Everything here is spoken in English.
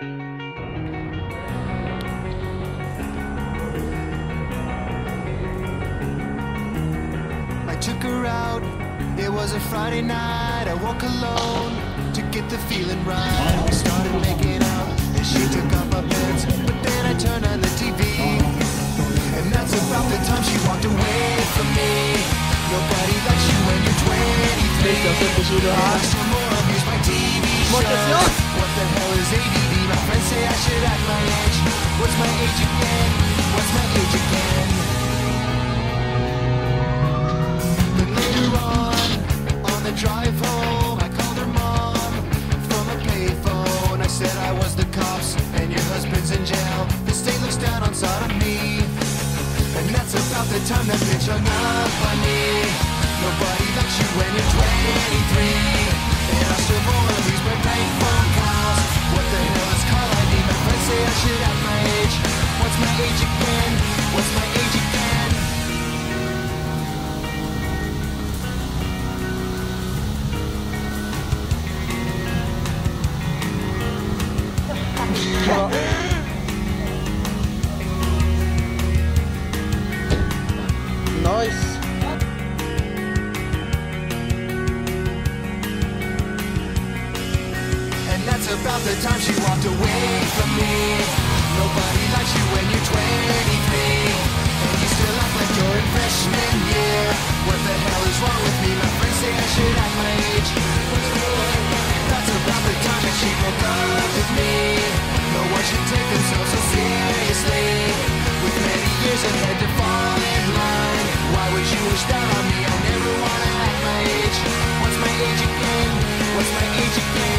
I took her out. It was a Friday night. I walk alone to get the feeling right. We started making out, and she took off her pants. But then I turned on the TV, and that's about the time she walked away from me. Nobody likes you when you're 23. What the hell is ADD? My friends say I should act my age. What's my age again? What's my age again? Then later on, on the drive home, I called her mom from a payphone. I said I was the cops and your husband's in jail. The state looks down on sodomy. And that's about the time that bitch hung up on me. Should have my age. What's my age again? What's my age again? Nice. About the time she walked away from me. Nobody likes you when you're 23. And you still act like you're in freshman year. What the hell is wrong with me? My friends say I should act my age. That's about the time that she broke up with me. No one should take themselves so seriously. With many years ahead to fall in line. Why would you wish that on me? I never wanna act my age. What's my age again? What's my age again?